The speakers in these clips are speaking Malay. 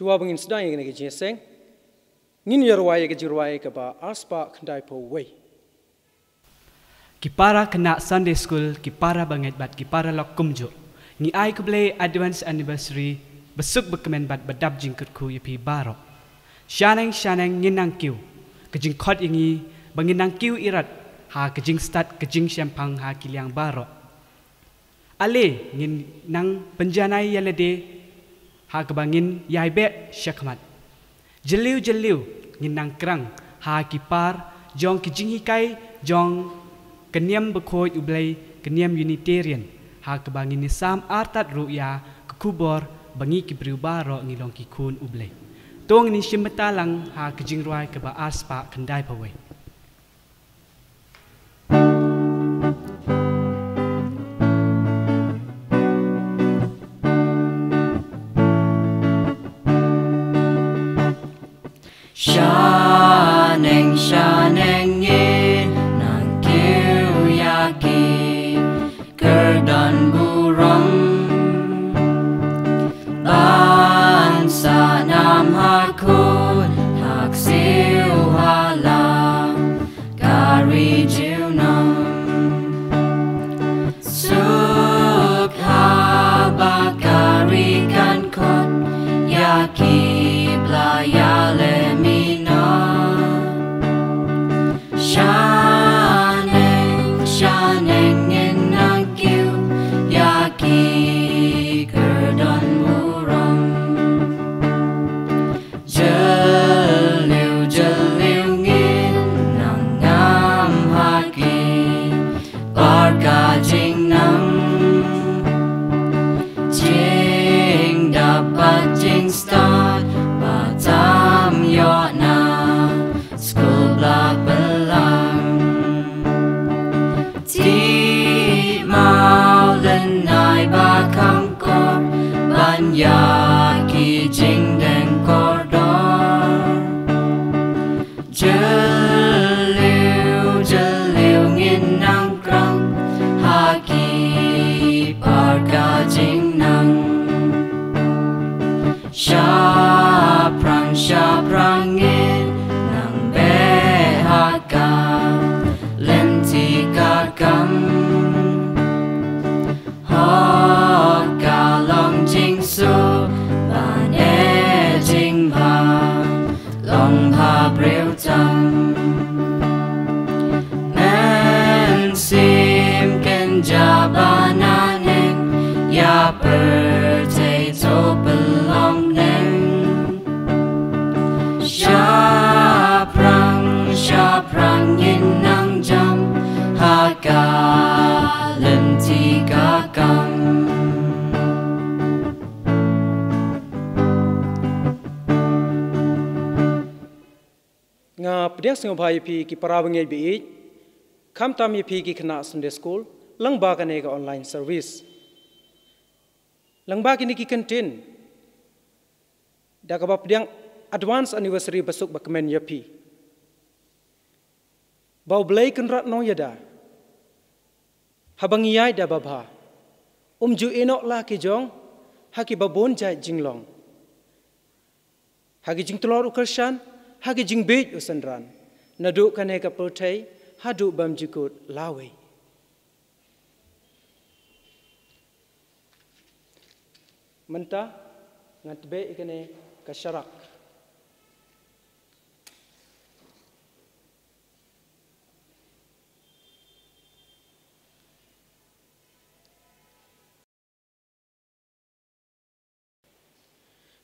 shua bangin sedang yang ngi jeseng ngin yarwai ke jirwai ke ba aspa khandai po wei Kipara kena Sunday School, kipara banget bat kipara lok kumjo. Ni ai keble advance anniversary besuk bekemen bat badab jingkut ku yepi baro. Shaneng shaneng nginang kiu. Kejing kot ingi banginang kiu irat ha kejing start kejing syampang ha kiliang baro. Ale ngin nang penjanai yalade ha kebangin yai be syakmat. Jeliu jeliu ngin nang kerang ha kipar jong kejing hikai jong keniam bekoi ublai keniam unitarian. Ha kebangi nisam artat ruya kekubor bangi kibriu baro ngilong kikun ublai. Tong ni shimmetalang ha kejing ruai keba aspa kendai pawai pdek sing bhai pi ki parawang ye bi kham tam ye pi ki khna sunday school lang ba ka ne ka online service. Lang ba ki ni ki contain. Da ka ba pdek advance anniversary besuk ba kemen ye pi. Bau blai kan rat no yada habang yai da babha um ju enok la ki jong ha ki babon jai jinglong ha ki jing tlor ukarshan ha ki jing beit usandran na do kane ka pothai ha do bam ji ko lawe manta ngatbe ikane ka sharak.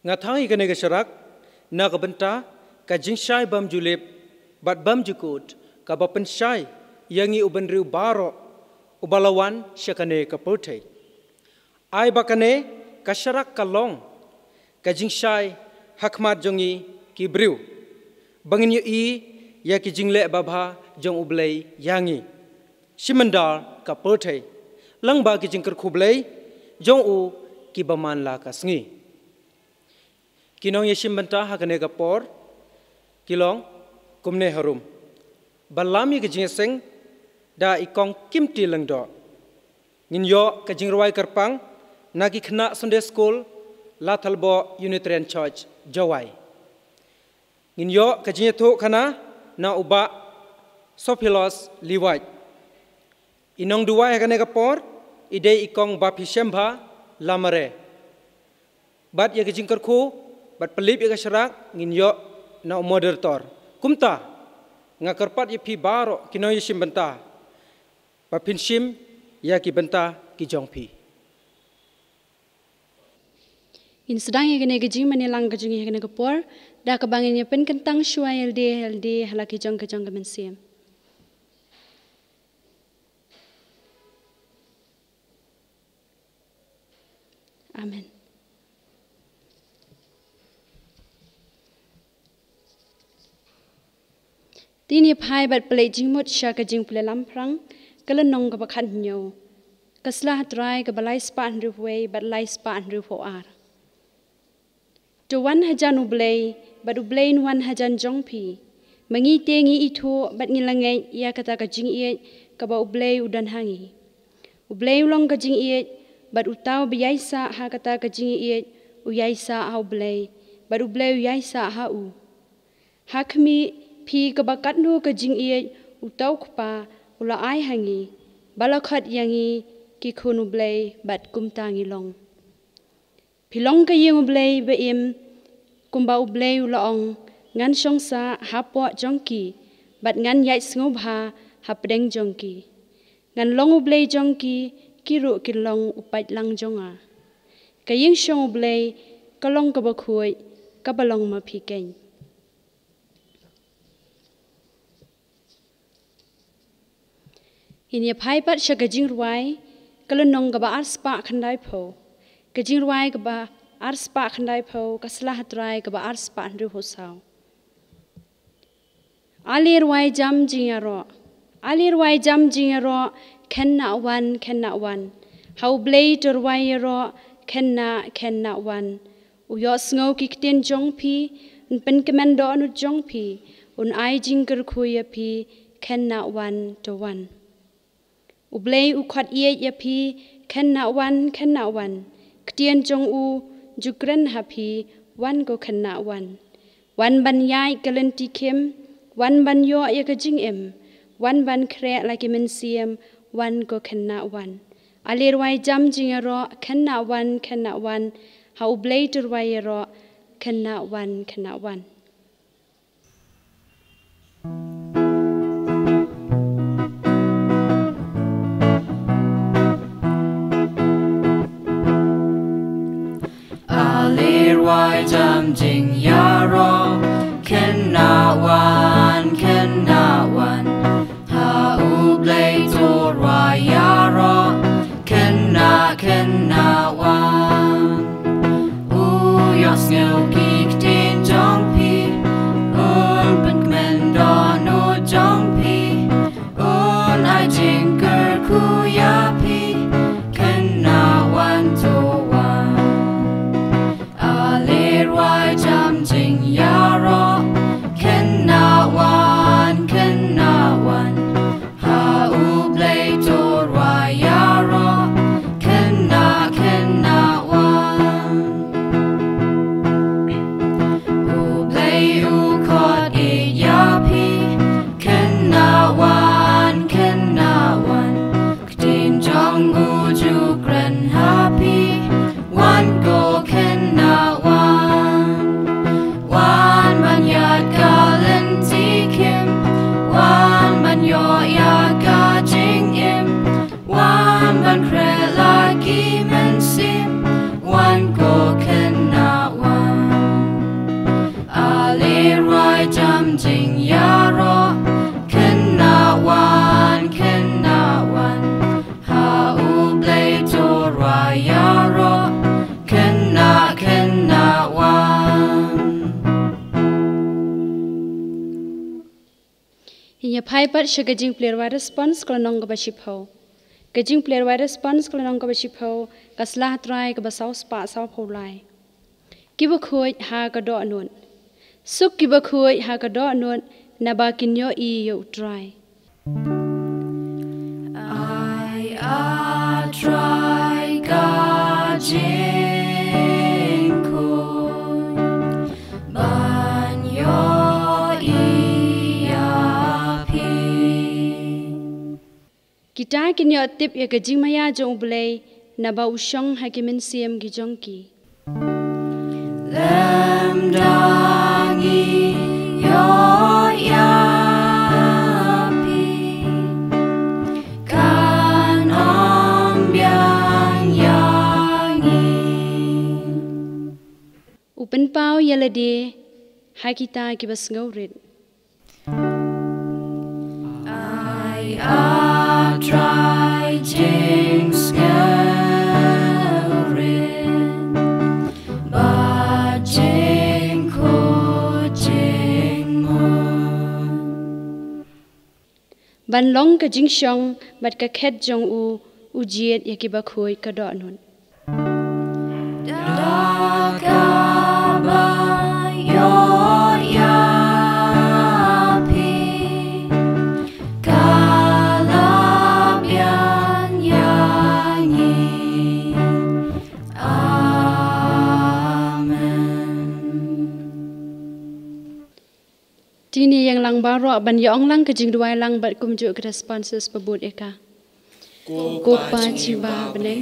Nga thang ikane ka sharak na ka banta ka jingshai bam julep bat bam jukut ka ba penshai yangi uban riu baro ubalawan syakane ka potai ai bakane ka syarak ka long ka jingshai hakmat jongi ki briu bangin yu i ya ki jingle babha jong ublei yangi. Simandar ka potai lang ba ki jingkar khublei jong u ki baman la ka sngi kinong yeshim banta hakane ka por kilong kumne harum balami ke jingseng da ikong kim ti lang do ngin yo ke jingrwai karpang nagi khna sunday school Lathalbo Unitarian Church Jawai. Ngin yo kajinya tu kana na uba Sophilos Liwaj. Inong dua yang kena kapor ide ikong bapi shemba lamare. Bat ya kajing kerku bat pelip ya kasyarak ngin yo na moderator. Kumta ngakarpat ya pi baro kino yishim benta. Bapin shim ya ki benta ki jong pi. In sedang yang kena gejing menilang gejing yang kena kepor, dah kebangin yang pen kentang syua LD LD halaki jong kejong kemensiam. Amen. ที่นี่พายบัดเปลจิงมดชากจิงเปลลำพรังก็ละนองกับขันโยกะสลาตรายกับไลสปานรูเวบัดไลสปานรูโฟอาร์จวันฮจันอุเบลบัดอุเบลนวันฮจันจงพีมังีเตียงีอีทูบัดงิลังเงยยากตากจิงเอียกับอุเบลอุดันฮังีอุเบลลงกจิงเอียบัดอุตาวบยายสาฮากตากจิงเอียอุยายสาฮาอุเบลบัดอุเบลอุยายสาฮาอูฮักมี uyaysa ha u. Hakmi pi kaba katno kajing iya utaw kupa ula ay hangi, balakat yangi ki kun ublay but kumtangi long. Pilong ka yung ublay ba im, kumba ublay ulaong, ngan siyong sa hapo jongki, bat ngan yay sngub ha hapdeng jongki. Ngan long ublay jongki, kiru kilong upait lang jonga. Kaying siyong ublay, kalong kabakuy, kabalong mapikeng. Ini pai pat siya gajing ruway, kalunong gaba arspa kandai po. Kajing ruai ke ba ars pa khandai pho kaslah trai ke ba ars pa andru ho sao. Alir wai jam jingaro. Alir wai jam jingaro ken na wan ken wan. How blade or ro ken na ken na wan. Uyo sngo ki kten jong pi un pen kemen do anu jong pi un ai jing kuya pi ken na wan to wan. อุเบลอุขัดเอียยพีแค่นาวันแค่นาวันเตียนจงอูจุกรันหาพีวันก็ขนาวัน วันบรรยายกลันติเข็มวันบรรยอยกจิงเอ็มวันบรนแคร์ลากิมันเซียมวันก็ขนาวันอาเลรไวจำจิงรอขนาวันขนาวันหาอุเบลตุรไวรอขนาวันขนาวัน Thank you. Wan ban kre laki men siem, wan go kena wan. Alir wai jam jingero kena wan kena wan, ha ublay tur wai ro kena wan kena wan. wai jam jing ya ro ken na wan ken na wan ha u blay to ra ya ro ken na ken na wan u Inya pai pat sya gajing player wai response kalau nong ke basi pau. Gajing player wai response kalau nong ke basi pau kaslah try ke basau spa sau pau lai. Kiba kuat ha ke do nun. Suk kiba kuat ha ke do nun naba kinyo i yo try. I a try ga Kita kini otip ya ke jing maya jong blay na ba usyong ha ki min siem gi jong ki. Lam dangi yo ya pi kan om biang yangi Upen pau ya le de ha kita ki bas ngaurit. I a try jinx garin but jing ko jing mon Ban long ka jing shong bat ka khet jong u u jiet ya ki ba khoi ka do nun. Dakaba lang baro ban yong lang ka jing duai lang bat kum ju ka sponsors pabut eka. Ko pa chi ba bne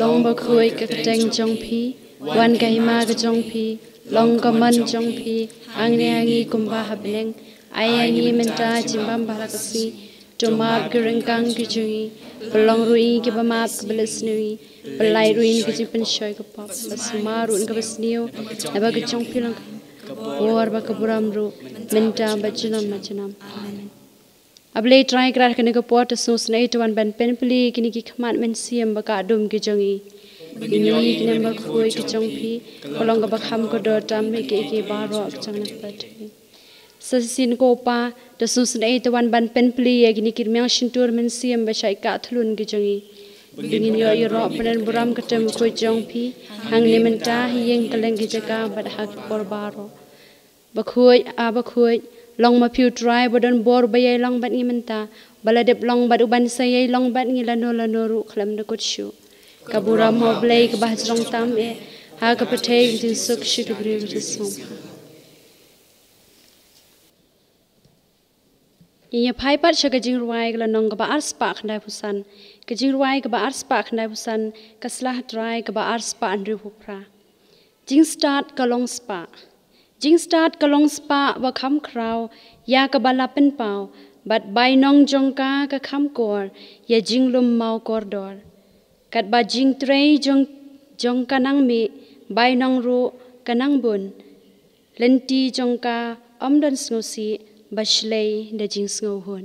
long ba khoi ka teng jong phi wan ka hima ka jong phi long ka man jong phi ang ne angi kum ba ha bneng ai angi menta chimbam ba ka si to ma ka reng kang ki chui belong rui ki ba ma ka belis nui belai rui ki chi pen shoy ka pop bas ma ru ka bas niu na ba ka jong phi lang War ba ka buram ru menta ba chinam ma chinam. Amen Able try krar kene ko pot so snai to wan ban pen pli kini ki khmat men siam ba ka dum ki jongi. Bini kini ba khoi ki chong phi kolong ba kham ko do tam me ki ki ba ro chang na pat. Sasin ko pa da so snai to wan ban pen pli ya kini ki myang shin tur men siam ba shai ka thlun ki jongi. Bini yo yo ro penen buram ka tem ko jong phi hang ne men ta hi yeng kaleng ki jaka ba hak por ba ro Ba khoi a ba khoi long ma phiu try bodon bor ba yai long bat ngi menta bala dep long bat uban sa yai long bat ngi lano lano ru khlam na kut shu. Kabura mo blai ka bah jong tam e. Ha ka pathe din suk shi ka bre bre som. Inya phai pat sha ka jing ruai ka nong ba ar spa khnai pusan. Ka jing ruai ba ar spa khnai pusan. Ka slah try ba ar spa andri phupra jing start ka long spa Jing start kalong spa wa kham kraw ya ka bala pen pau but by nong jong ka ka kham kor ya jing lum mau kor dor. Kat ba jing trei jong jong kanang mi by nong ru kanang bun. Lenti jong ka om dan sngo si ba shlei da jing sngo hun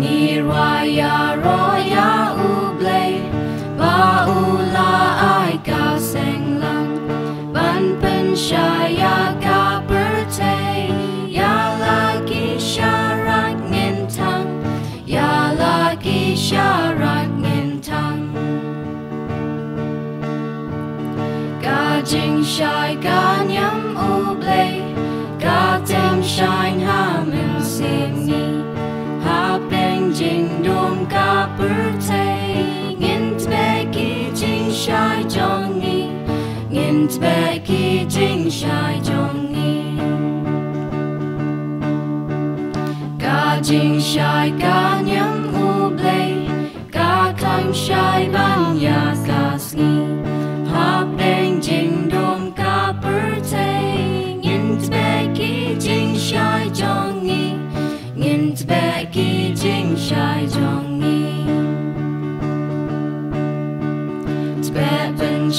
ni raya roya u blay ba u la ai ka seng lang ban pen shaya ka per ya lagi syarat ngintang ya lagi syarat ngintang Kajing syai kanyam ublay Katem shine hamen dom ka pertay Ngint beki jing syai jongi Ngint beki jing syai jongi Ka jing shai ka nyam u blay Ka clang shai ban ya ka sni. Ha beng jing dom ka per tay Ngint beki jing shai jongi Ngint beki jing shai jongi Tbepen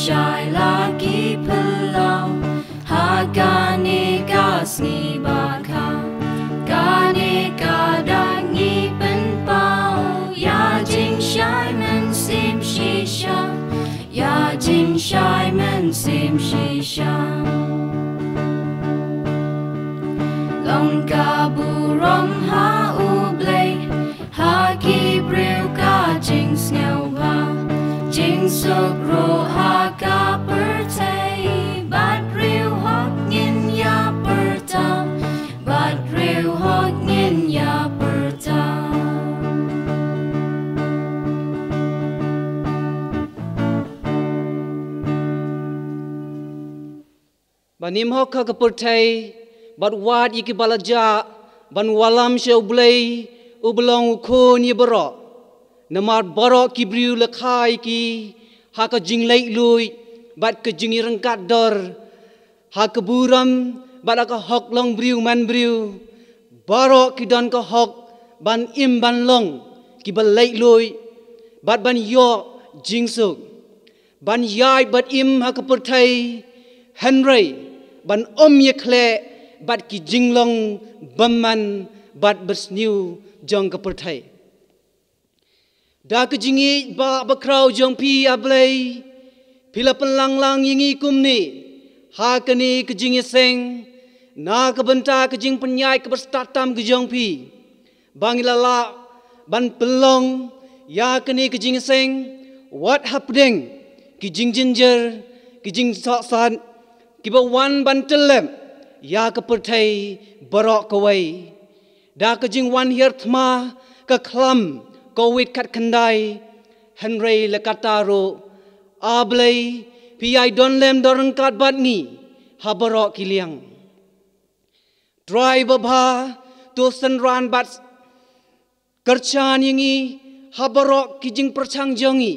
shai lagi pelau Hagani gasni bakal Gani kadangi pen pao Ya jing shai men sim shisha Ya jing shai men sim shisha. Long ka burom banim ho kha ka purthai bat wat yiki balaja ban walam she ublei ublong kho ni baro namar baro ki briu la khai ki ha ka jing lai lui bat ka jing rang kat dor. Ha ka buram bat ka hok long briu man briu baro ki don ka hok ban im ban long ki bal lai lui bat ban yo jing suk. Ban yai bat im ha ka purthai Henry ban om ye khle bat ki jinglong bamman bat bersniu jong ka perthai ka jingi ba ba kraw jong pi ablai pila lang lang yingi kumni ha ka ni ka jingi seng na ka benta ka jing penyai ka berstatam ka jong pi. Bangilala ban pelong ya ka ni ka jingi seng what happening ki jing ginger ki jing sa san kiba wan bantelem ya ka perthai barok kawai da ka jing wan hier thma ka khlam covid kat khandai henry le kataro ablai pi ai don lem dorang kat bat ni ha kiliang driver bha to san ran bat kerchan yingi ha barok ki jing perchang jongi.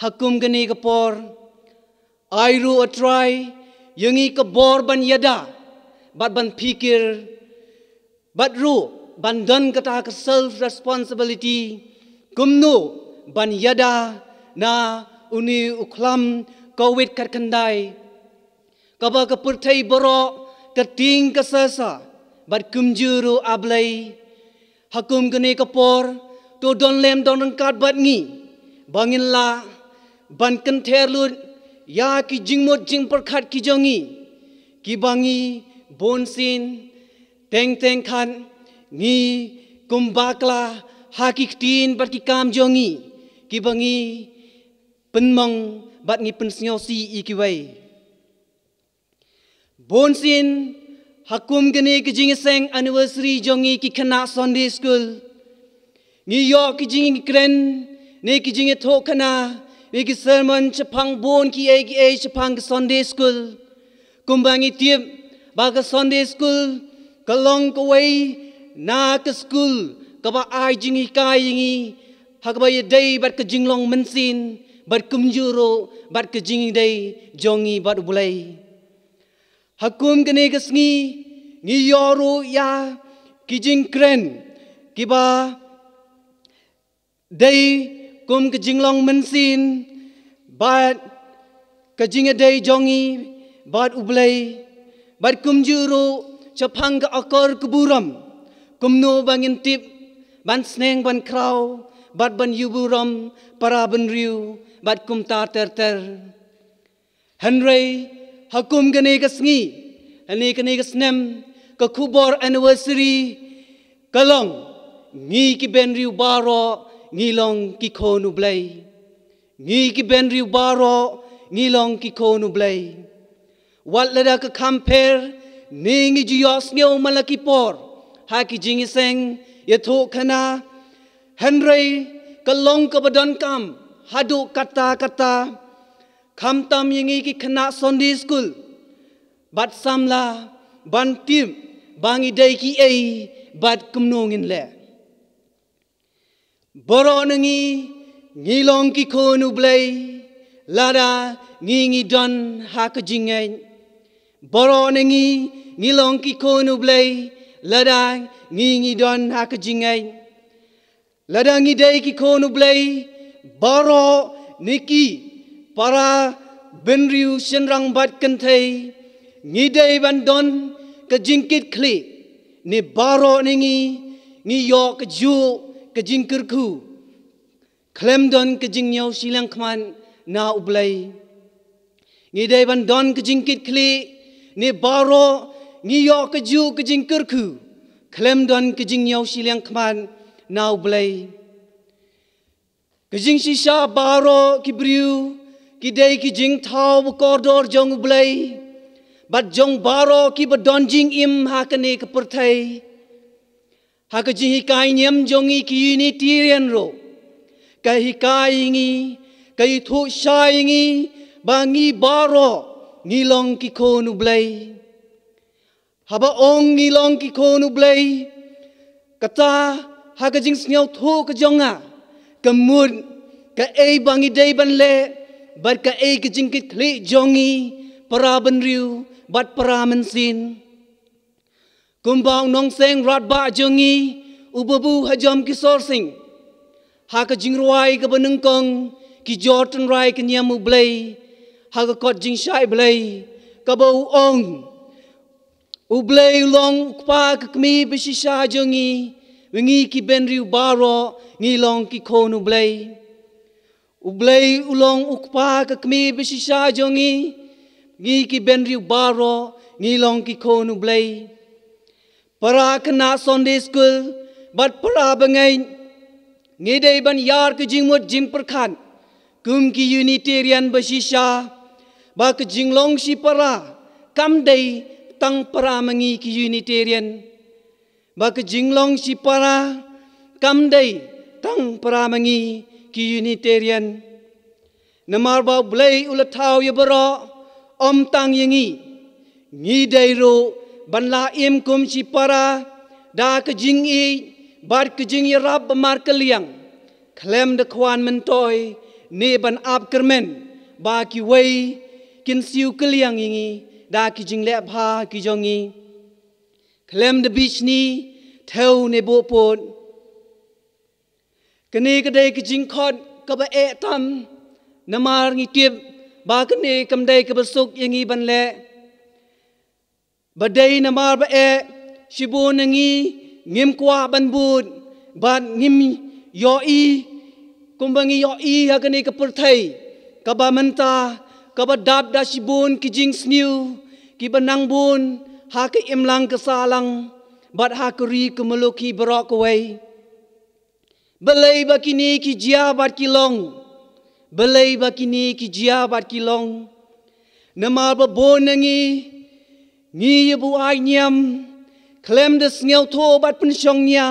Hakum gani kapor airu atrai yangi ke bor ban yada. Bat ban pikir. Bat ru ban dan kata ke self responsibility kumnu ban yada. Na uni uklam covid kat kandai kaba ke pertai boro ke ting ke sasa bat kumjuru ablai. Hakum gene kapor to don lem don kat bat ngi. Bangin la ban kan terlut ya ki jingmot jing perkhat ki jongi. Ki bangi bonsin teng teng khan ngi kumbakla ha ki tin bat ki kam jongi. Ki bangi penmong bat ngi pensnyo si i ki wai bonsin hakum gene ki jing seng anniversary jongi ki khana sunday school. Ngi yo ki jing kren ne ki jing tho khana Bigi sermon chapang bon ki e ki e chapang Sunday school. Kumbangi tiap baga Sunday school kalong kawai na ke school kaba ai jingi kai jingi hakba ye day bat ke jinglong mensin bat kumjuro bat ke jingi day jongi bat bulai. Hakum kene kesngi ngi yoro ya kijing kren kiba day kum ke jinglong mensin bat ke jinga day jongi bat ublay bat kum juro chapang ke akor kuburam kum no bangin tip ban sneng ban kraw bat ban yuburam para ban riu bat kum ta ter ter. Henry hakum gane kasngi ane kane kasnem ka kubor anniversary kalong ngi ki ben riu baro ngi long ki khonu blai ngi ki ben riu baro ngi long ki khonu blai wat lada ka compare ningi ji yos ngeu malaki por. Ha ki jingi seng ye tho khana. Henry ka long ka badon kam hadu kata kata. Kham tam yingi ki khana sunday school. Bat samla ban tim bangi dai ki ei bat kumnongin le boro nangi ngilong ki khonu blai lada ngingi don ha ka jingai boro nengi ngilong ki konu blai ladang ngingi don ha ka jingai ladang ngi dai ki konu blai boro niki para benriu senrang bat kentai ngi dai ban don ka jingkit kli ni baro nengi ngi yo ka ju ka jingkir ku klem don ka jing nyau silang kman na ublai. Ngi dai ban don ka jingkit kli ni baro ni yo ke ju ke jing ker khu klem don ke jing yaw shi liang kman naw blai ke jing shi sha baro ki briu ki dei ki jing thau bu kordor jong blai bat jong baro ki ba don jing im ha ke ke ha ke jing hi kai nyam jong i ki ni ti rian ro. Kai hi kai ngi kai thu shai ngi ba ngi baro ngilong ki khonu blai haba ong ngilong ki khonu blai kata ha ka jing snyau tho ka jonga ka mun ka ei bangi dei ban le bar ka ei ka jing ki thli jongi para ban riu bat para man sin kumbang nong seng rat ba jongi ubabu hajam ki sor sing. Ha ka jing ruai ka kong ki jortan rai ka nyamu blai ha ga kot jing shai blai ka ba u ong. U blai long pa ka kmi bi sha jongi wingi ki ben riu baro ngi long ki khonu blai u blai u long u pa ka kmi bi sha jongi ngi ki ben riu baro ngi long ki khonu blai para kana sunday school bat para bangai ngi dei ban yar ki jing mot jing per khan kum ki unitarian basisha ba ke jinglong si para. Kam dei tang para mangi ki unitarian. Ba ke jinglong si para kam dei tang para mangi ki unitarian. Namar ba blai ula thau ye baro om tang yengi ngi. Dei ro ban la im kum si para da ke jing i bar ke jing ye rab mar ke liang klem de kwan men toy ne ban ap kermen. Ba ki wei kin siu keliang ingi da ki jing le pha ki jongi klem de beach ni theu ne bo pon kene ka dai ki jing khot ka ba e tam. Namar ngi tiep ba ka ne kam dai ka ba suk yangi ban le ba dai namar ba e shibu nangi ngim kwa ban bud ba ngim yo i kumbangi yo i ha ka ne ka pur thai. Ka ba kabadab da shibun ki jing sniu ki banang bun ha ke imlang ke salang bat ha ke ri ke meluki berok away belai bakini ki jia bat ki long belai bakini ki jia bat ki long. Nama ba bon ngi ye bu klem de sngew tho bat pen shong nya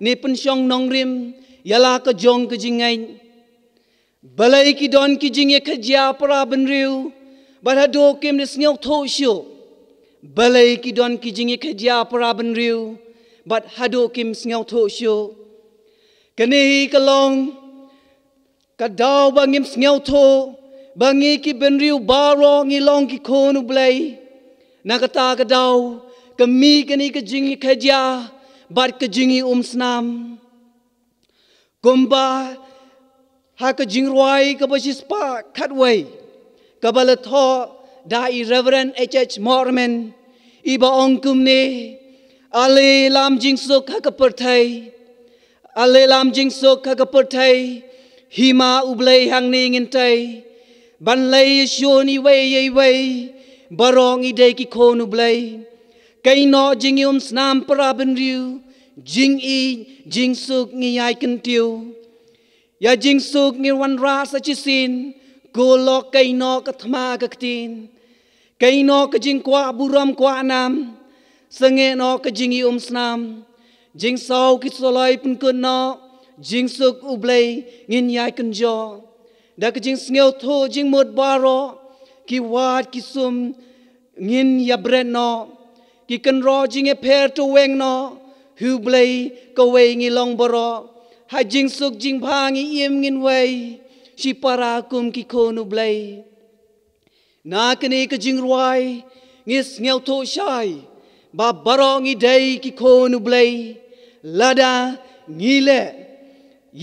ne pen shong nong rim yala ka jong ke jingai balai ki don ki jing ye khajia para ben riu ba do kem ne sngew tho shu balai ki don ki jing ye khajia para ben riu ba do kem sngew tho shu kani hi kalong ka daw ba ngim sngew tho ba ngi ki ben riu ba ro ngi long ki khonu blai na ka ta ka daw ka mi kani ka jing ye khajia ba ka jing um snam kumba ha ka jingruai ka ba spa khatway ka bala tho da i reverend hh mormon i ba ong kum ne ale lam jing so ka ka per thai ale lam jing so ka ka per thai hima ublei hang ni ngin tai ban lei shoni we ye we barong i de ki khonu blei. Kai no jing yum snam para ben riu. Jing i jing suk ngi ai kan tiu. Ya jing suk ngir wan ra sa chi sin. Go lo kai no ka thma ka tin kai no ka jing kwa buram kwa nam. Sange no ka jing i um snam. Jing sau ki solai pun kun no. Jing suk u blai ngin yai kan jo. Da ka jing sngew tho jing mot baro ki wat ki sum ngin ya bren no. Ki kan ro jing e per to weng no. Hu blai ka wei ngi long baro ha jing suk jing phang i im ngin wei. Si para kum ki khonu blai na kene ka jing ruai ngis ngel to shai. Ba barong i dei ki khonu blai lada ngile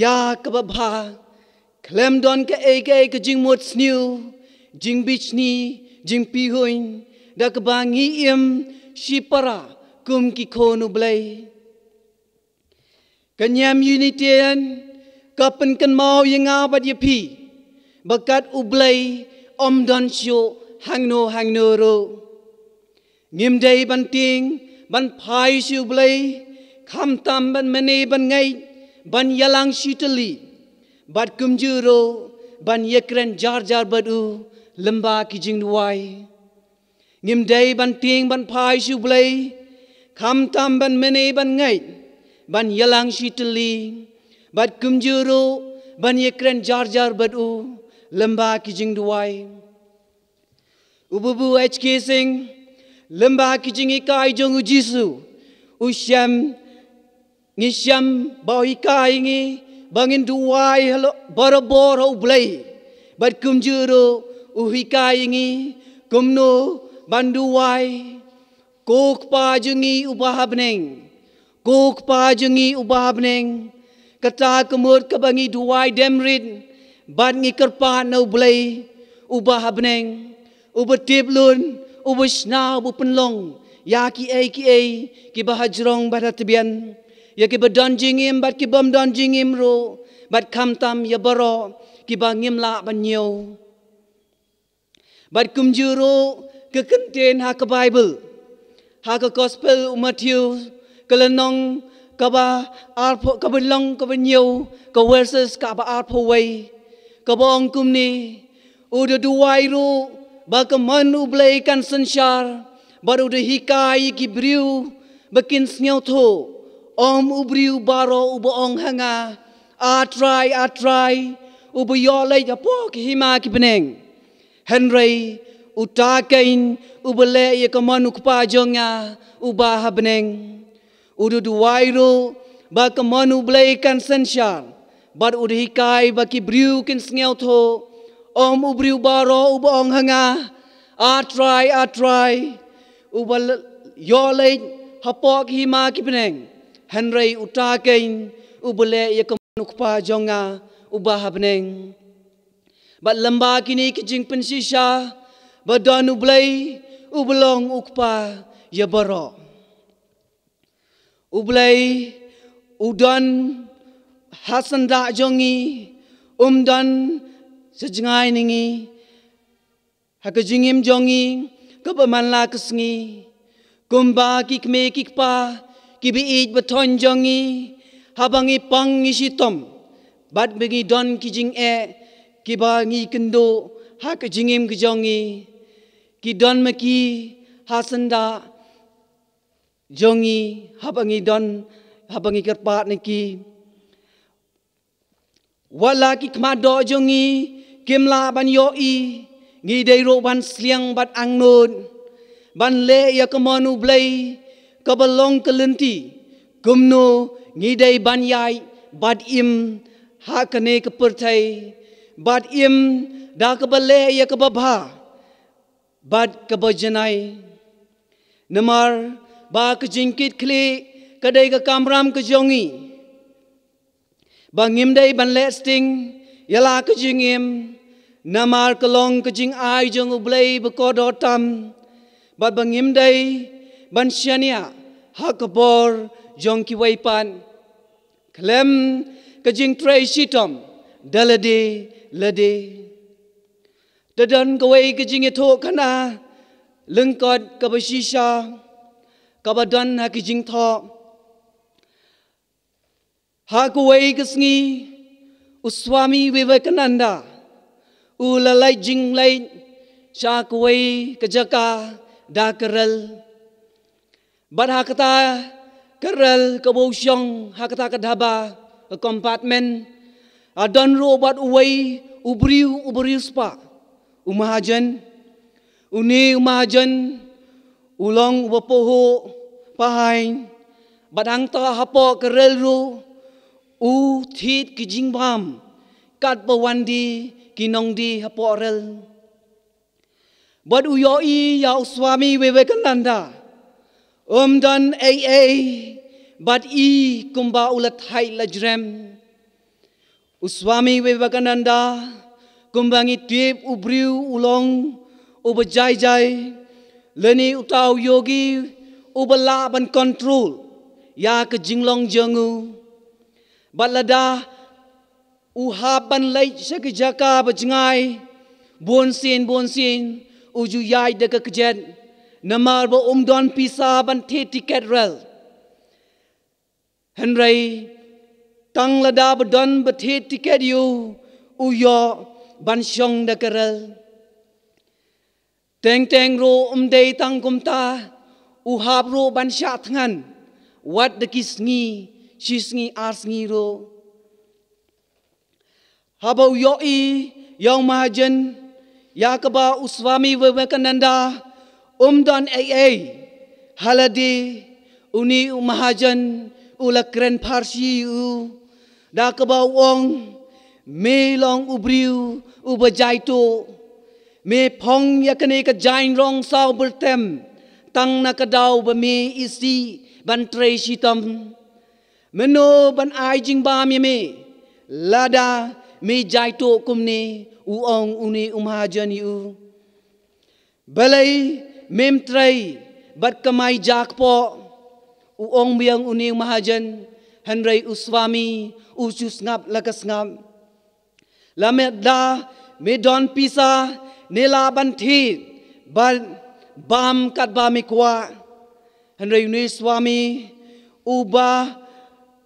ya ka ba bha klem don ka e ka ka jing mot sniu jing bich ni jing pi hoin da ka ba ngi im si para kum ki khonu blai. Kanyam unitian kapan kan mau yang abat ye pi bakat ublai om don syo hangno hangno ro. Ngim dei ban ting ban phai syu blai kham tam ban mane ban ngai ban yalang shitali bat kum juro ban yekren jar jar badu lemba ki jing duai. Ngim dei ban ting ban phai syu blai kham tam ban mane ban ngai ban yalang shitali bat kumjuru ban yekren jar jar badu lemba kijing duai. Ububu hk sing lemba kijing ikai jong jisu. Usyam ngisyam bau ikai ngi bangin duai halo barabor ho blai bat kumjuru uhikai ngi kumno banduai kok pa jungi ubahabneng. Kuk pa jengi ubah neng kata kemur kebangi duai demrit ban ngi kerpa no blai ubah neng ubetip lun ubusna ubupenlong. Ya ki ai ki ai ki bahajrong badat bian ya ki badan jingim bat ki ro. Bat kam tam ya baro ki bangim la ban nyo bat kum juro ke kenten ha ke bible. Ha ke gospel matthew kelenong kaba arpo kabelong kabenyo ka verses ka ba arpo way kabong kumni udah duai ru ba ka manu blai kan de hikai ki briu bakin snyau tho om ubriu baro ubong hanga a try a try yo le ya po ki hima ki beneng henry utakain ubele ye ka manu kpa jonga ubah beneng. Udu duwairu ba kamanu blaikan senshan bar udu hikai ba ki briu kin sngeu tho. Om ubriu baro ubong hanga a try a try ubal yole hapok hima ki peneng henry utakein ubale ye kamanu kpa jonga ubah peneng ba lamba kini ki jing pensisha ba donu blai ubelong ukpa ye baro ublai udan hasan da jongi umdan sejengai ningi. Hakajingim jongi kabaman la kesngi kumba kikme kikpa kibi ij beton jongi. Habangi pang ngisi tom bat begi don kijing e kiba ngi kendo hakajingim kejongi. Ki don maki hasan da jongi habangi don habangi kerpat niki wala ki khma do jongi kimla ban yo i ngi dei ro ban sliang bat ang non ban le ya kamonu blai ka balong kalenti kumno ngi dei ban yai bad im ha kane ka pertai bad im da ka bale ya ka babha bad ka bajanai namar ba ka jingkit kli ka dei ka kamram ka jongi bangim dei ban le sting yala ka jingim namar ka long ka jing ai jong ublei ba ko do tam bad bangim dei ban shania ha ka bor jong ki wai pan klem ka jing tray shitom dalade lade dadan ka wai ka jing etho kana lengkot ka ba shisha ka ba dan ha ki jing tho ha ka wai ka sngi uswami vivekananda ulalai jing lai sha ka wai ka jaka da karal bad ha kata karal ka bo syong ha kata ka dhaba ka compartment adon ro bad uwai ubriu ubriu spa. Umahajan uni umahajan ulong ubapoho pahain. Badang ta hapo karal ro u thit ki jingbam kat bawandi kinong di hapo rel. Bad uyo i ya swami vivekananda om dan ai ai bad i kumba ulat hai lajrem uswami vivekananda kumbangi tip ubriu ulong ubajai jai leni utau yogi ubala ban control ya ke jinglong jengu balada uhaban lai saki jaka bajngai bon sin uju yai de ka kjen namar bo umdon pisa ban the ticket rel henry tang lada badon ba the ticket yu ban shong de karel teng teng ro um dei tang kum ta u hab ro ban sha tngan wat de kisngi shisngi arsngi ro. Haba yo i yang mahajan ya kaba uswami vivekananda umdan ai ai haladi uni mahajan ulakren parsi u da kaba wong me long ubriu ubajai to me phong yakane ka jain rong sao bertem tang na kadau ba me isi ban tre shitam meno ban ai jing ba mi me lada me jai to kumne u ong uni umhajan yu balai mem trai bat kamai jak po u ong biang uni umhajan hanrai uswami usus ngap lakas ngap lamet da me don pisa nela ban thi ban bam kat ba mi kwa uni swami uba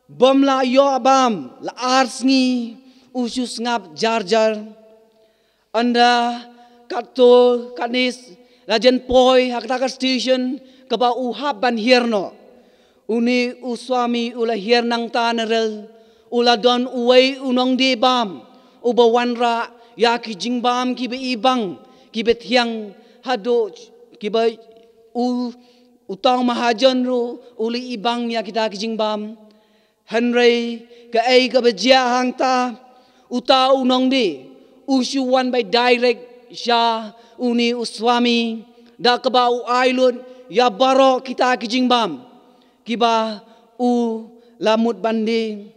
bom la yo abam la arsngi usus ngap jar jar. Anda kato kanis lajen poi hakta station kaba uhab ban hierno uni uswami ula hier nang tanarel ula don uwei unong di bam. Uba wanra ya ki jingbam ki be ibang ki be thiang hado ki ba u utang mahajan ru uli ibang ya kita ki jingbam hanrei ka ai ka be jia hang ta uta unong di. Usu wan by direct sha uni uswami da ka ba u ailun ya baro kita ki jingbam kiba u lamut bandi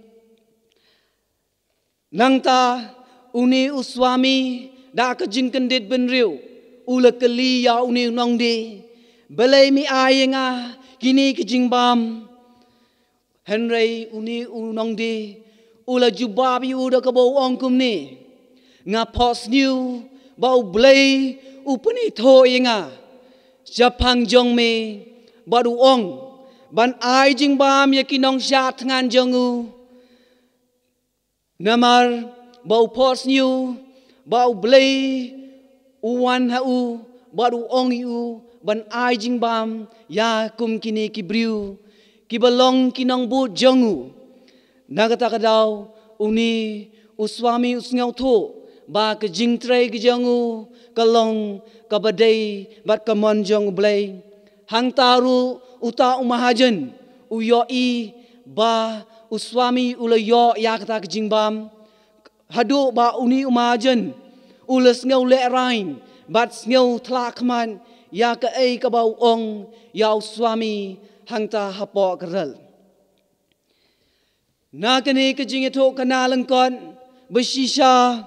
nangta uni uswami da ka jingkan dit benriu. Ula kali ya uni nong di belai mi ayenga kini ki jingbam henry uni unong di ula jubabi uda ka bo ong kum ni. Nga pos new bau blai upani tho yenga. Japang jong me badu ong. Ban ai jing bam ya kinong sha tngan jongu namar bau pos new bau blai uwan ha u badu ong yu ban ai jing bam ya kum kini kibriu kibalong kinong bu jongu. Nagata kadaw uni uswami usngau tho ba ke jing trai ke jangu kalong ka badai bat ka mon jong blai hang taru uta umahajan uyo i ba uswami ula yo ya kata ke jing bam hadu ba uni umahajan ulas ngau le rain bat ngau thlak man. Ya ka ei ka bau ong ya uswami hang ta hapo keral na kene ke jing etho kanalang kon. Besisha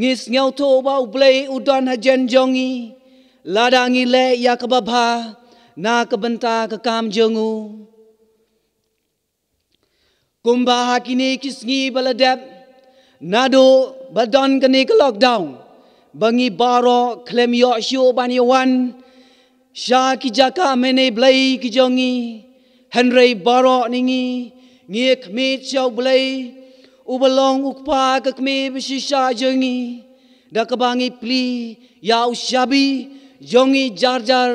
ngis ngau tho ba ublei udon hajen jongi ladangi le ya ka babha na ka benta ka kam jongu kumba hakini kisngi baladep nado badon kene ka lockdown. Bangi baro klem yo shu ban yawan sha ki jaka mene blai ki jongi. Henry baro ningi. Ngie khmit chau blai ubalong ukpa ka khme bishisha jongi. Dakabangi pli ya ushabi jongi jar jar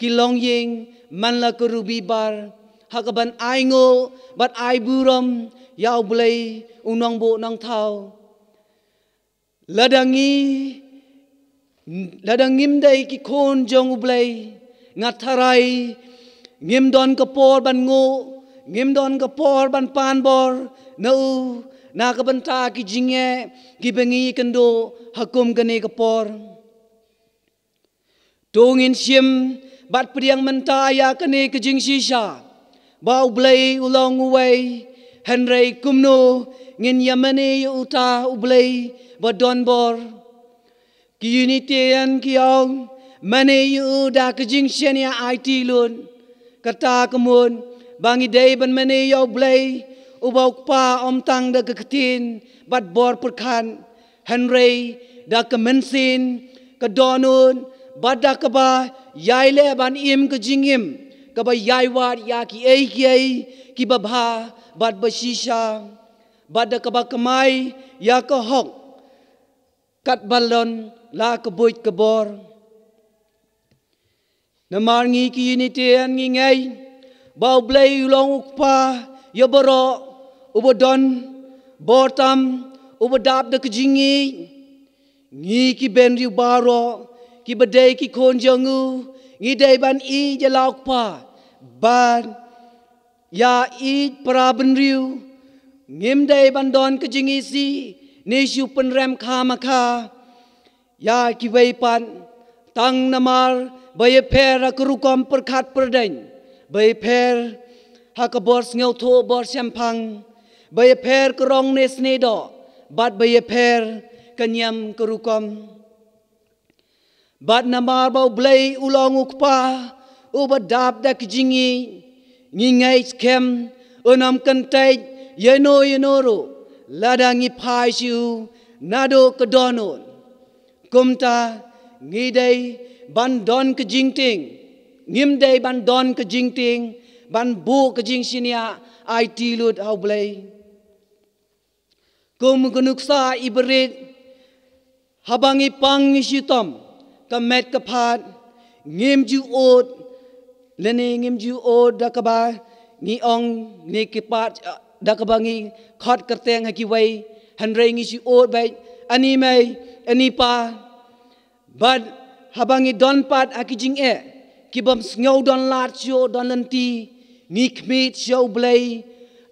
ki long ying man la kurubi bar hakaban aingo bat ai buram ya blai unong bo nang thau. Ladangi ladang ngim dai ki khon jong ublai ngat tharai ngim don ka por ban ngo ngim don ka por ban pan bor no na ka ban ta ki jingye ki bengi kendo hakum kane ka por. Tongin sim bat priang menta ya kane ka jing shisha ba ublai ulong uwai henry kumno ngin yamane uta ublai ba don bor. Ki unitian ki ong mane yu da ka jing shenia IT lun. Kata kemun bangi day ban mane yo blay ubau pa om tang da ka katin bat bor perkan. Henry da ka mensin ka donun bat da ka ba yai le ban im ka jing im ka ba yai wat ya ki ei ki ei ki ba ba shisha bat da ka ba kamai ya ka hok. Kat balon la ka buit ka bor. Na mar ngi ki unity an ngi ngai bau blai long pa yo boro ubodon bortam ubodap de kjingi ngi. Ki ben ri baro ki badai ki kon jangu ngi dai ban i je lauk pa ban ya i praben riu ngim dai ban don kjingi si ne shu pen ram kha ma kha ya ki vei pan tang namar baye per akru kom perkhat perdain baye per hakabor ngeu tho bor sampang baye per krong ne sne do bat baye per kanyam kerukom bat namar bau blai ulong ukpa ubadap dak jingi ngingai skem unam kantai yeno yenoro ladangi phai siu nado kedonon kumta ngidai ban don ke jingting ngim dai ban don ke jingting ban bu ke jing sinia it lut hau blai kum gunuksa ibrit habangi pang isitom kamet kapat ngim ju ot lene ngim ju ot dakaba ni ong ni kipat dakabangi khot kerteng hakiwai hanrei ngi si ot bai ani mai ani pa. Bad habangi don pat akijing e. Kibam ngau don lat sio don nanti ngi kmit sio blai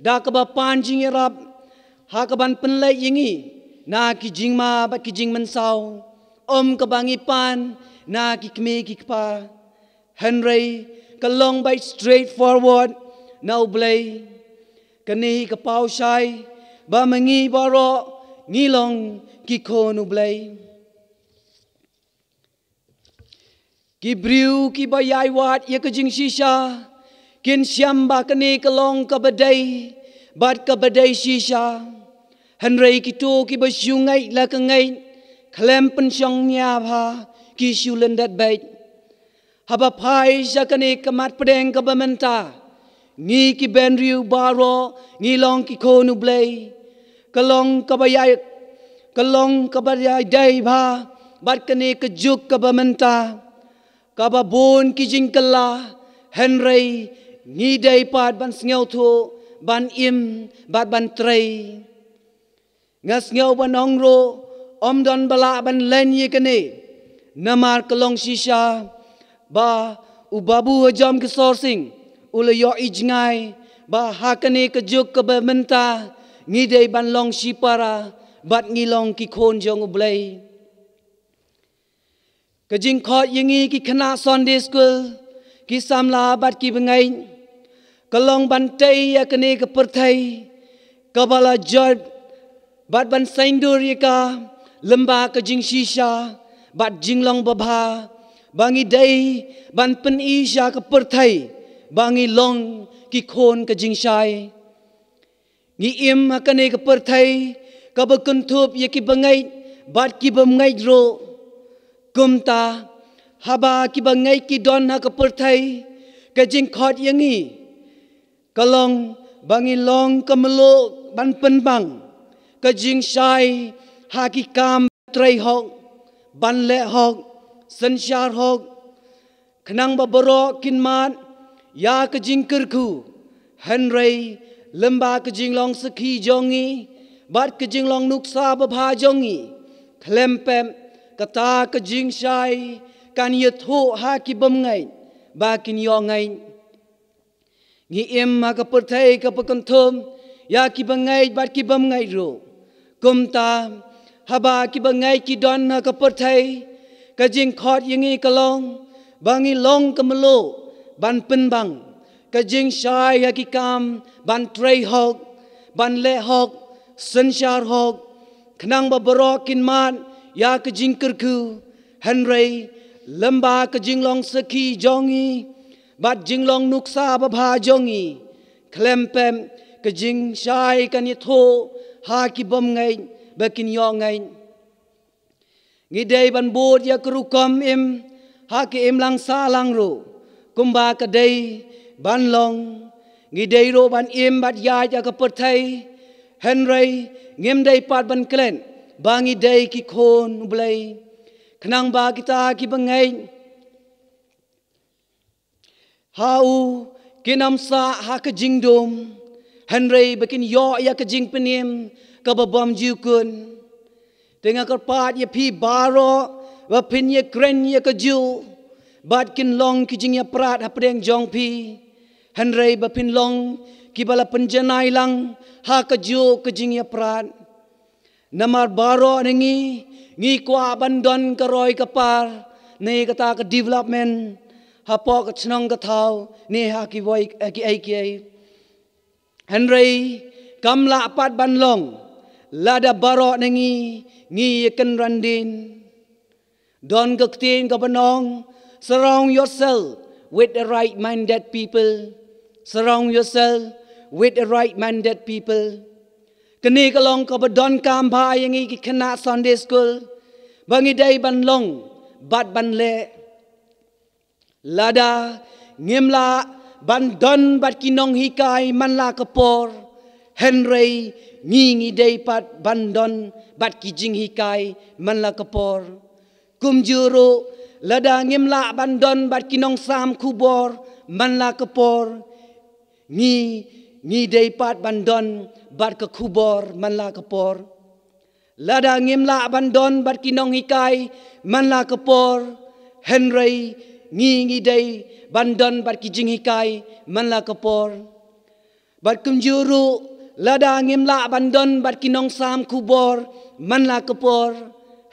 da ka ba pan jing rap ha ka ban pen lai yingi na kijing ma ba kijing man sau om ka bangi pan na ki kme ki pa henry ka long by straight forward now blai kani ka pau shai ba mangi baro ngilong ki khonu blai ki briu ki bayai wat ye jing shisha kin syam ba kani kalong ka badai bat ka badai shisha. Hanrei ki to ki ba syungai la ka ngai klem pen syong nya ba ki shulen dat bai haba pai sha kani kamat pedeng ka bamenta ngi ki ben riu baro ngi long ki konu blai kalong ka bayai kalong ka bayai dai ba bat kani ka juk ka bamenta kaba bon ki jingkala henry ni dai pat ban sngew tho ban im bat ban trei. Ngas ngau banong ro om don bala ban len ye kene. Namar kelong shisha ba u babu jam ke sourcing ula yo ijngai ba hakane ke juk ke bementa. Ngi dei ban long shipara bat ngi long ki khon jong ublei ke jing khot yingi ki khana sunday school. Ki samla bat ki bengai. Kelong ban tei ya kene ke perthai kabala jod bat ban saindur ka. Lemba ke jing shisha. Bat jing long babha bangi dei ban pen isha ke perthai bangi long ki khon ke jing shai. Ngi im hakane ke perthai ka ba kun thup ye ki bangai bat ki bam ngai ro. Kum ta haba ki ba ki don ha ka perthai ka jing khot yangi kalong bangi long kamlo ban pen bang. Ka jing shai ha ki kam trai hok ban le hok ba ya ka jing kerku henry lemba ka jing long sakhi jongi bat ke jing long nuk sa ba bha jongi klem pem kata ke jing shai kan ye tho ha ki bam ngai ba kin yo ngai. Ngi em ma ka per thai ka pa kan thom ya ki ba ngai bat ki bam ngai ro kum ta ha ba ki ba ngai ki don na ka per thai ka jing khot yangi ka long bangi long ka mlo ban pin bang ka jing shai ya kam ban trei hok ban le hok sensyar hok. Kenang ba berokin man ya ke jingker ku henry lemba ke jinglong seki jongi bat jinglong nuksa ba bha jongi. Klempem ke jing shai kan tho ha ki bom ngai ba kin yo ngai ngi dei ban bot ya kru kom im ha ki im lang sa lang ro. Kumba ka dei ban long ngi dei ro ban im bat ya ja ka perthai Henry ngem dai pat ban klen bangi dai ki khon blai khnang ba kita ki bangai hau kinam sa ha ka jingdom Henry bakin yo ya ka jing penim ka ba bom ju kun tengah kar pat ya pi baro wa pin ya kren ya ka ju bat kin long ki jing ya prat ha preng jong pi? Henry ba pin long ki bala penjanai lang ha ka ju ka jing ya pran namar baro nengi ngi kwa bandon ka roi ka par ne ka ta ka development ha po ka chnong ka thau ne ha ki voi ki ai ki ai. Henry kam la pat ban long lada baro nengi ngi ken randin don ka tin ka banong surround yourself with the right minded people surround yourself with the right minded people. Kini kalong ka badon kam ba yang iki kena Sunday school. Bangi day ban long bat ban le. Lada ngimla ban don bat kinong hikai man la kapor. Henry ngingi day pat ban don bat kijing hikai man la kapor. Kumjuro lada ngimla ban don bat kinong sam kubor man la kapor. Ngi ni dei pat bandon bat ke kubor man la kapor lada ngim la bandon bat kinong hikai man la kapor henry ngi ngi dei bandon bat ki jing hikai man la kapor bat kum juru lada ngim la bandon bat kinong sam kubor man la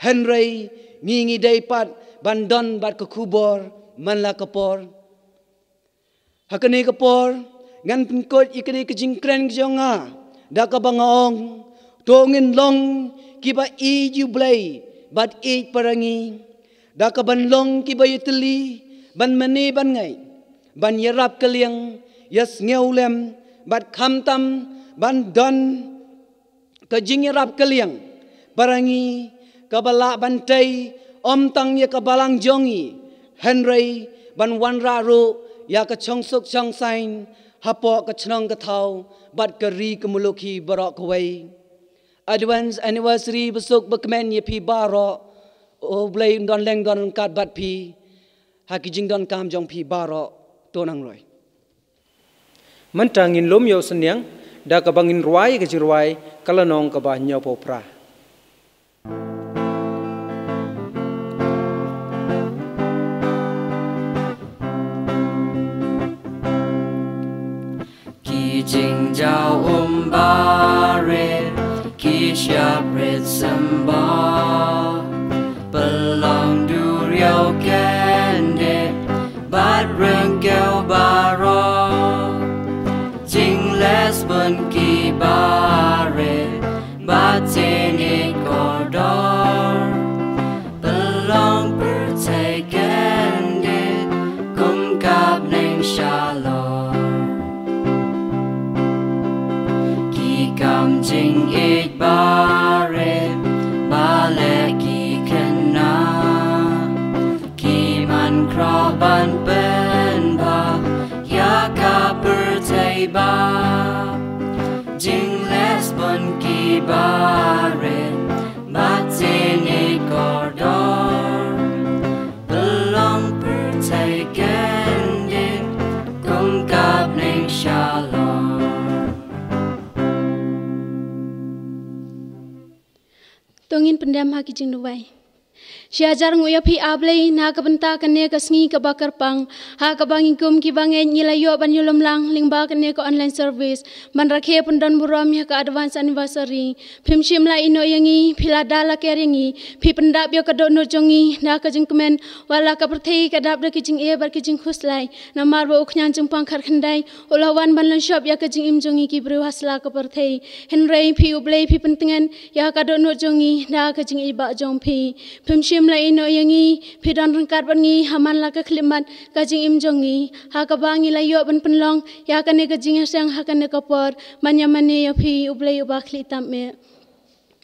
henry ngi ngi dei pat bandon bat ke kubor man la kapor hakane kapor ngan pengkot ikri ke jingkren jonga da ka bangong tongin long kiba i ju blai bat i parangi da ka ban long kiba yitli ban mani ban ngai ban yarap kaliang yas ngeulem bat kham tam ban don ka jing yarap kaliang parangi kabala ban tai om tang ya kabalang jongi. Henry ban wanra ro ya ka chong suk chong sain hapo ka chnang ka thau bat ka ri ka muluki barok kawai advance anniversary besuk bekmen ye pi baro o blai don leng don kat bat pi ha ki jing don kam jong pi baro to nang roi. Man tangin lom yo senyang da ka bangin ruai ka jirwai kala nong ka ba nyo po pra Ki jing jiao um ba re Ki sha red samba per ba Jing les bon ki ba tin it cordor Belong per tay kendin kum kap neng shalom. Tongin pendam ha ki jing duwai Sia jar nguya pi ablei na ka benta ka ne ka sngi ka bakar pang. Ha ka bangi kum ki bange nyila yo ban yulum lang ling ba ka ne ka online service. Ban rakhe pun buram ya ka advance anniversary. Phim shim la ino yangi phila dala ke ringi phi pendap yo ka do no jongi na ka jing kemen wala ka perthei ka dap da ki jing e bar ki jing khus lai. Na mar bo khnyang jing pang khar khandai. Ulawan ban lan shop ya ka jing im jongi ki bru hasla ka perthei hen rei phi ublei phi pentengan ya ka do no jongi na ka jing i ba jong phi. Phim shim la ino yangi phi don rangkat ban ngi haman la ka khlimat ka jing im jongi ha ka bangi la yo ban ya ka ne ka jing sang ha ka ne ka ya phi uba khli tam me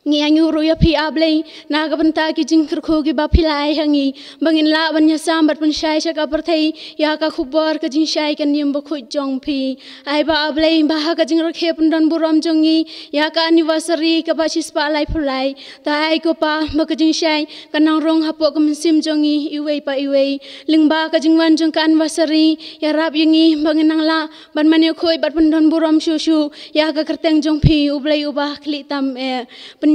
ngi anyu ru ya phi ablei. Na ga banta ki jing khur khu gi ba philai hangi. Bangin la ban nya sam bat pun shai sha ka par thei ya ka khubor ka jing shai ka nim ba khu jong phi ai ba ablei ba ha ka jing khe pun don buram jongi. Ya ka anniversary ka ba chi spa lai phulai ta ai ko pa ma ka jing shai. Ka nang rong ha po ka min sim jongi. Iwe pa iwe ling ba ka jing wan jong ka anniversary. Ya rap yangi bangin nang la. Ban mane khoi bat pun don buram shu shu. Ya ka kerteng jong phi ublei uba khli tam e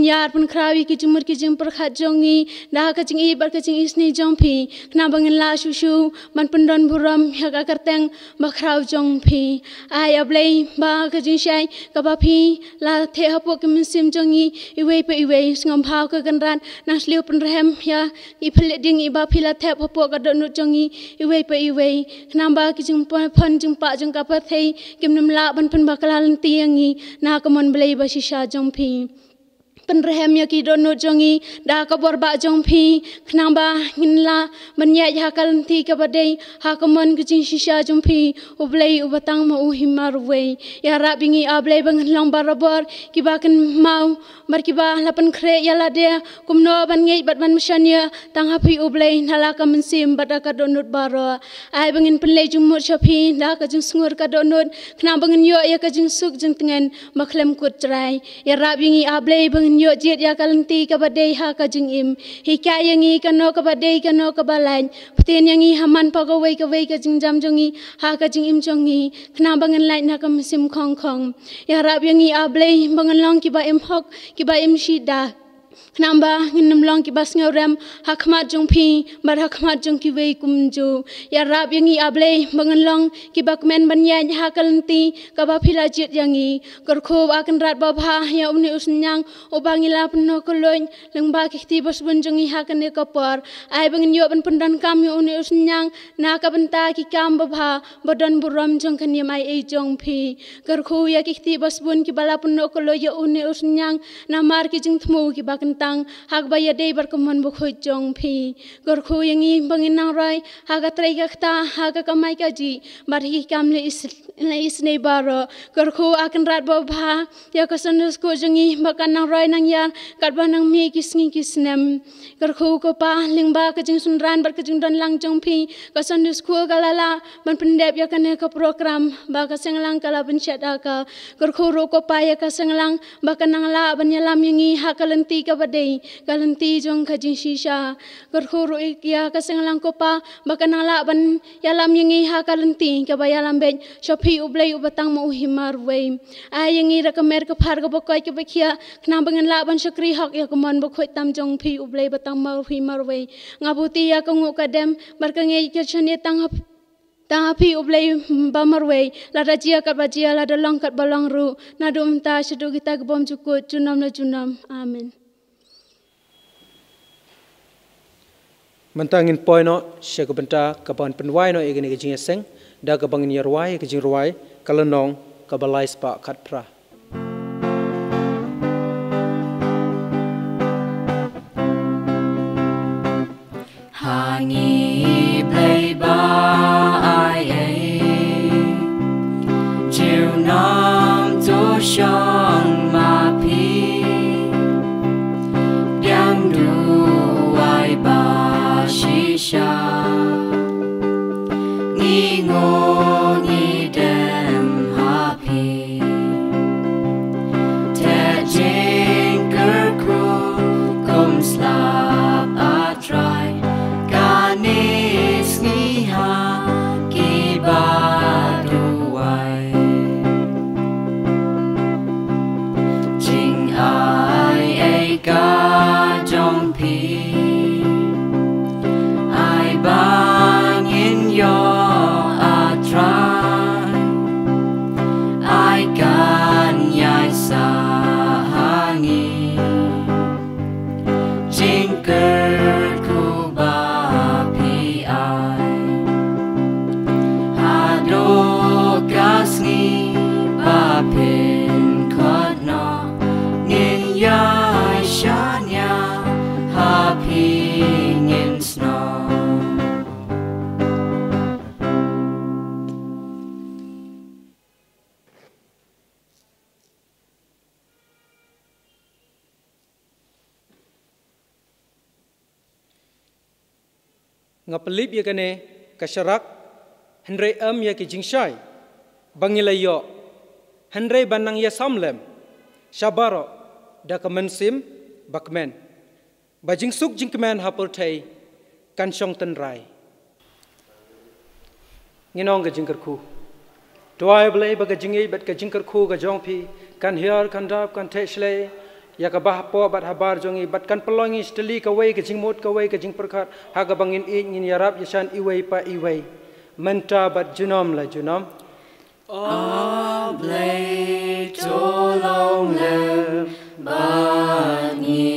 penyar pun krawi ki jumur ki jing perkhat jongi. Dah ka jing i bar ka jing isni jong phi kna bangin la shu man pun don buram ya ka kerteng ba kraw jong phi ai ablei ba ka jing shai ka ba phi la the ha po ki min sim jongi iwe pe iwe ngam phau ka gan ran na sliu pun rehem ya. I phlet ding i ba phi la the ha po ka don nu jongi iwe pe iwe kna ba ki jing pon jing pa jing ka pa thei. Kim nam la ban pun ba kala ti yangi. Na ka mon blei ba shisha jong phi penrehem ya ki dono jongi da ka bor ba jong phi man ya ya ti ka ba dei ha ka mon ki jing shisha himar we ya ra bingi a blei bang long ba rabor ki ba mau mar ki ba la pan khre ya la de kum no ban ngei bat man mshan ya. Tang ha phi u blei na la ka sim ba da ka dono ba ro ai bangin pen lei jung mo cha phi da ka jing sungur ka dono khnang bangin yo ya ka suk jing tengen ma khlem kut ya ra bingi a blei bangin nyo jet ya kalanti ka badai ha ka jing im. Hi ka yangi ka no ka badai ka no ka balain pten yangi haman pa ka wei ka wei ka jing jam jongi ha ka jing im jongi khna bangan lai na ka sim khong khong ya rab yangi ablei bangan long ki ba im hok ki ba im shi da Namba nginam long ki bas ngorem hakmat jong phi bar hakmat jong ki wei kum jo ya rap yangi able bangan long ki bak men ban ya ha kalanti ka ba phila jit yangi kor kho akan rat ba bha ya umni usnyang o bangi la pno ko loin leng ba ki ti bas bun ha kan ne ka par ai bangan yo ban pandan kam yo umni usnyang na ka ban ta ki kam ba bha bodan buram jong kan yam ai e jong phi. Kor kho ya ki ti bas bun ki bala pno ko lo ya umni usnyang na mar ki jing thmu ki ba kan tang hak ba ya dei bar kumon bu khoi jong phi. Gor khu yangi bangin nang rai ha ga trai ga ta ha ga kamai ka ji. Bar hi kam le is le is nei bar gor khu akan rat bha ya san ko jangi ba kan nang rai nang ya kat ba nang mi ki sngi ki snem gor khu ko pa ling ba ka jing sun ran bar ka jing don lang jong phi. Ka san ko ga la la man pendep ya kan ka program ba ka seng lang kala ben chat ka. Gor khu ro ko pa ya ka seng lang ba kan nang la ban ya lam yangi ha ka lenti ka ka badai kalanti jong ka jing shisha kar khuru ikya ka senglang ko pa bakanala ban yalam yangi ha kalanti ka bayalam bet shopi ublai ubatang mo himar we ay yangi ra ka mer ka phar ka bakoy ka bakhia khna bangan la ban shakri hak ya ka man bakhoi tam jong phi ublai batang mo himar we ngabuti ya ka ngo ka dem bar ka nge ka chane tang Ta api ublay bamarway la rajia kat bajia la dalang kat balang ru ta shadu kita gebom cukut junam na junam. Amin มันตั้งเงินปอยเนาะเชกบันตากบันเป็นไหวเนาะเอกนี่ก็จริงเสงดากบังเงียรไหวก็จริงรไหวกะละนองกะบลายสปะขัดพระหางีเพลย์บาเอจิวน้ำตัวชา jong ya kane kasyarak henry am ya ki jingshai bangilayo henry banang ya samlem shabaro da kamansim bakmen bajing suk jingkmen hapur thai kan shong tan rai. Nginong ga jingkar khu? Toy blai ba ga jingi bat ga jingkar khu ga jong phi kan hiar kan dap kan shle ya ka bah po bat habar jongi bat kan pelongi steli ka wei ka jing mot ka wei ka jing perkat ha ka bangin i ngin ya rab yasan i wei pa i wei menta bat junom la junom. O tolong to le bani.